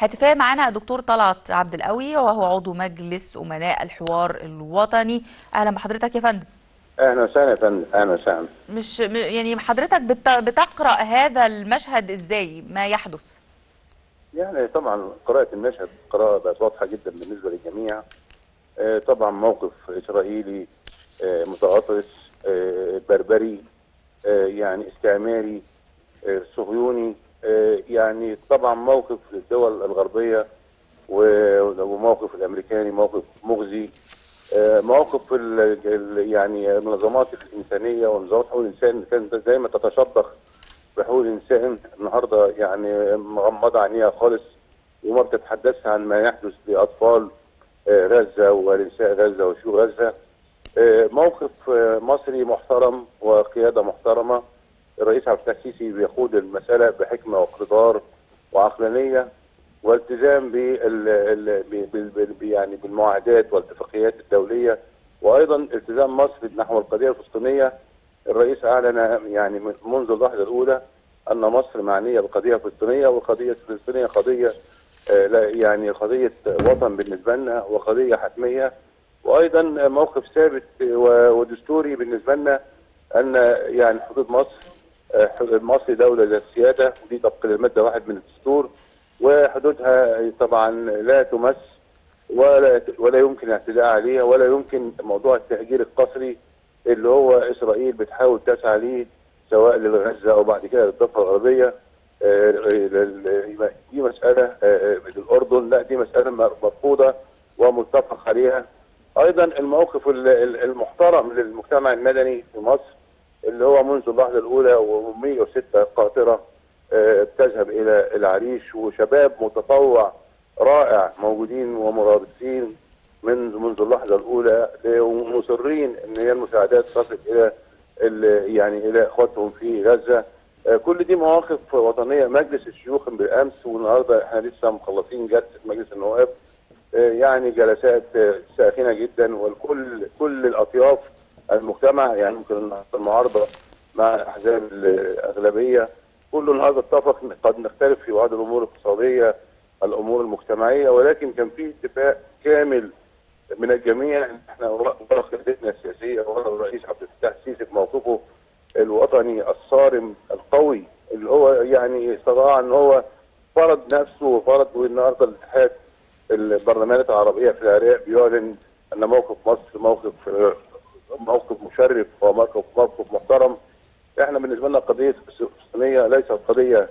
هاتفيا معانا دكتور طلعت عبد القوي وهو عضو مجلس أمناء الحوار الوطني. أهلا بحضرتك يا فندم. أهلا وسهلا يا فندم. أهلا وسهلا. مش يعني حضرتك بت- بتقرأ هذا المشهد إزاي؟ ما يحدث؟ يعني طبعا قراءة المشهد قراءة بقت واضحة جدا بالنسبة للجميع. آه، طبعا موقف إسرائيلي آه، متغطرس آه، بربري يعني استعماري صهيوني يعني طبعا موقف الدول الغربية و- وموقف الأمريكاني موقف مخزي آه، مواقف يعني المنظمات الإنسانية ونظامات حقوق الإنسان كانت دايما تتشبخ بحقوق الإنسان النهارده يعني مغمضة عينيها خالص وما بتتحدثش عن ما يحدث لأطفال آه، غزة ونساء غزة وشيوخ غزة. آه، موقف آه، مصري محترم وقيادة محترمة الرئيس عبد الفتاح السيسي بيقود المسألة بحكمة واقتدار وعقلانية والتزام بال يعني بالمعاهدات والاتفاقيات الدولية وأيضا التزام مصر نحو القضية الفلسطينية. الرئيس أعلن يعني من- منذ اللحظة الأولى أن مصر معنية بالقضية الفلسطينية والقضية الفلسطينية قضية آه، لا يعني قضية وطن بالنسبة لنا وقضية حتمية. وأيضا موقف ثابت ودستوري بالنسبة لنا أن يعني حدود مصر مصر دولة ذات سيادة ودي طبقا للمادة واحد من الدستور وحدودها طبعا لا تمس ولا ولا يمكن الاعتداء عليها ولا يمكن موضوع التهجير القسري اللي هو إسرائيل بتحاول تسعى ليه سواء لغزه أو بعد كده للضفة الغربية. آه، دي مسألة آه، آه، للاردن لا دي مسألة مرفوضة ومتفق عليها. أيضا الموقف ال- ال- المحترم للمجتمع المدني في مصر اللي هو منذ اللحظة الأولى و106 قاطرة آه، بتذهب إلى العريش وشباب متطوع رائع موجودين ومرابطين من منذ اللحظة الأولى ومصرين إن هي المساعدات تصل إلى ال- يعني إلى اخواتهم في غزة. آه، كل دي مواقف وطنية. مجلس الشيوخ بالأمس والنهاردة إحنا لسه مخلصين جلسة مجلس النواب. آه، يعني جلسات ساخنة جدا والكل كل الأطياف المجتمع يعني ممكن النهارده المعارضه مع الاحزاب الأغلبية كله النهارده اتفق قد نختلف في بعض الأمور الاقتصادية الأمور المجتمعية ولكن كان في اتفاق كامل من الجميع إن إحنا ورا ورا قيادتنا السياسية ورا الرئيس عبد الفتاح السيسي في موقفه الوطني الصارم القوي اللي هو يعني استطاع إن هو فرض نفسه وفرض والنهارده الاتحاد البرلمانات العربية في العراق بيعلن إن موقف مصر موقف موقف مشرف وموقف موقف محترم. إحنا بالنسبة لنا قضية الفلسطينيه ليست قضية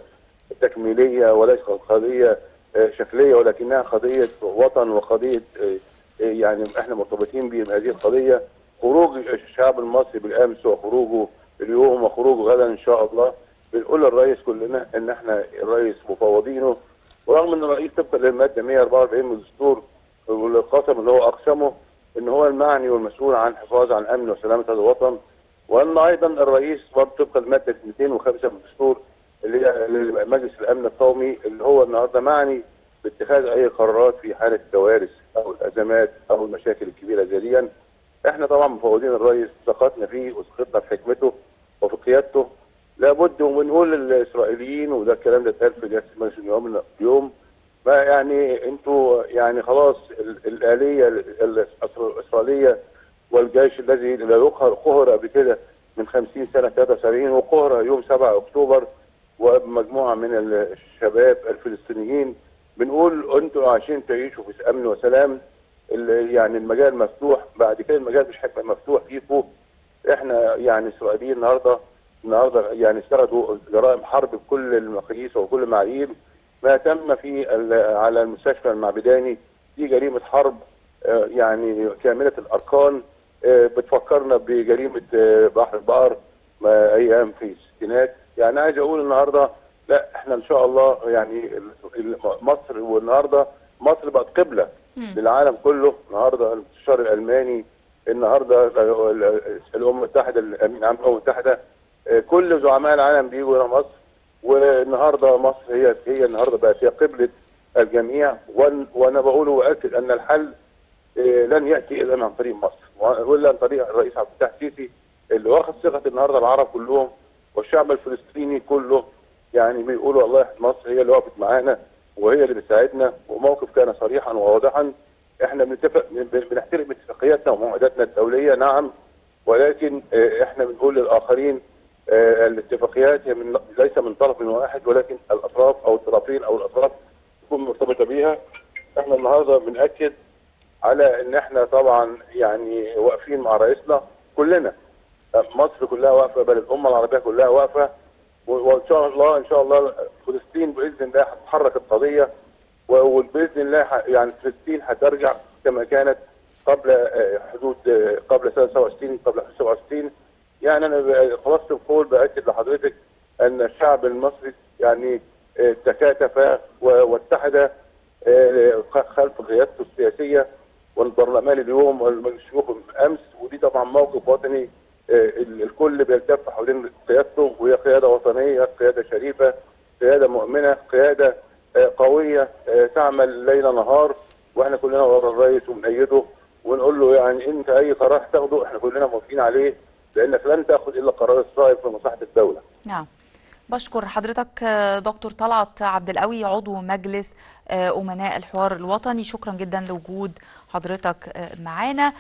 تكميلية وليست قضية آه، شكلية ولكنها قضية وطن وقضية آه، آه، يعني إحنا مرتبطين بهذه القضية. خروج الشعب المصري بالأمس وخروجه اليوم وخروجه غدا إن شاء الله بنقول للرئيس كلنا إن إحنا الرئيس مفوضينه. ورغم إن الرئيس طبقا للمادة 144 من الدستور والقسم اللي هو أقسمه إن هو المعني والمسؤول عن الحفاظ عن امن وسلامة هذا الوطن. وأن أيضا الرئيس برضه طبقا لمادة 205 من الدستور اللي هي مجلس الأمن القومي اللي هو النهارده معني باتخاذ أي قرارات في حالة الكوارث أو الأزمات أو المشاكل الكبيرة دي إحنا طبعا مفوضين الرئيس ثقتنا فيه وثقتنا في حكمته وفي قيادته. لابد ونقول للإسرائيليين وده الكلام ده اتقال في جلسة مجلس اليوم يعني أنتوا يعني خلاص ال- الآلية ال- الاسرائيليه والجيش الذي لا يقهر قهر قبل كده من 50 سنة 73 وقهر يوم 7 أكتوبر ومجموعة من الشباب الفلسطينيين. بنقول أنتوا عايشين تعيشوا في أمن وسلام. يعني المجال مفتوح. بعد كده المجال مش هيبقى مفتوح فيكم إحنا يعني اسرائيليين النهارده النهارده يعني استخدموا جرائم حرب بكل المقاييس وكل المعايير. ما تم في على المستشفى المعبداني دي جريمة حرب آه، يعني كاملة الاركان آه، بتفكرنا بجريمة آه، بحر البقر أيام في الستينات. يعني عايز أقول النهارده لا إحنا إن شاء الله يعني مصر والنهاردة مصر بقت قبلة للعالم كله. النهارده المستشار الألماني النهارده ال- ال- الأمم المتحدة الأمين العام للأمم المتحدة كل زعماء العالم بيجوا إلى مصر والنهارده مصر هي هي النهارده بقت هي قبلة الجميع وأنا بقول واكد أن الحل آه، لن يأتي إلا عن طريق مصر وإلا عن طريق الرئيس عبد الفتاح السيسي اللي واخد ثقة النهارده العرب كلهم والشعب الفلسطيني كله يعني بيقولوا والله مصر هي اللي وقفت معانا وهي اللي بتساعدنا وموقف كان صريحا وواضحا. إحنا بنتفق بن- بنحترم اتفاقياتنا وموعداتنا الدولية نعم ولكن آه، إحنا بنقول للآخرين الاتفاقيات هي من ليس من طرف واحد ولكن الأطراف أو الطرفين أو الأطراف تكون مرتبطة بيها. إحنا النهارده بنأكد على إن إحنا طبعا يعني واقفين مع رئيسنا كلنا. مصر كلها واقفة بل الأمة العربية كلها واقفة. وإن شاء الله إن شاء الله فلسطين بإذن الله هتتحرك القضية. وبإذن الله يعني فلسطين هترجع كما كانت قبل آه، حدود آه، قبل سنة 67 قبل 67 يعني أنا خلاص باكد لحضرتك أن الشعب المصري يعني آه، تكاتف واتحد آه، خلف قيادته السياسية والبرلمان اليوم والشيوخ امس ودي طبعا موقف وطني آه، ال- الكل بيلتف حوالين قيادته. وهي قيادة وطنية قيادة شريفة قيادة مؤمنة قيادة قوية تعمل ليل نهار. وإحنا كلنا ورا الرئيس وبنأيده ونقول له يعني أنت أي قرار تاخده إحنا كلنا موافقين عليه. لأنك لن تأخذ إلا القرار الصائب في مصلحة الدولة. نعم. بشكر حضرتك آه، دكتور طلعت عبد القوي عضو مجلس آه، أمناء الحوار الوطني. شكرا جدا لوجود حضرتك آه، معانا.